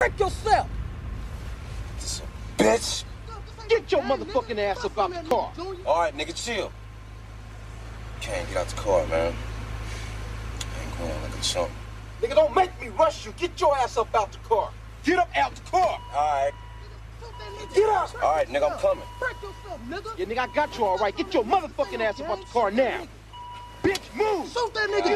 Break yourself. This a bitch. Get your motherfucking ass up out the car. All right, nigga, chill. Can't get out the car, man. I ain't going out like a chump. Nigga, don't make me rush you. Get your ass up out the car. Get up out the car. All right. Get up. All right, nigga, I'm coming. Break yourself, nigga. Yeah, nigga, I got you all right. Get your motherfucking ass up out the car now. Bitch, move. Shoot that nigga,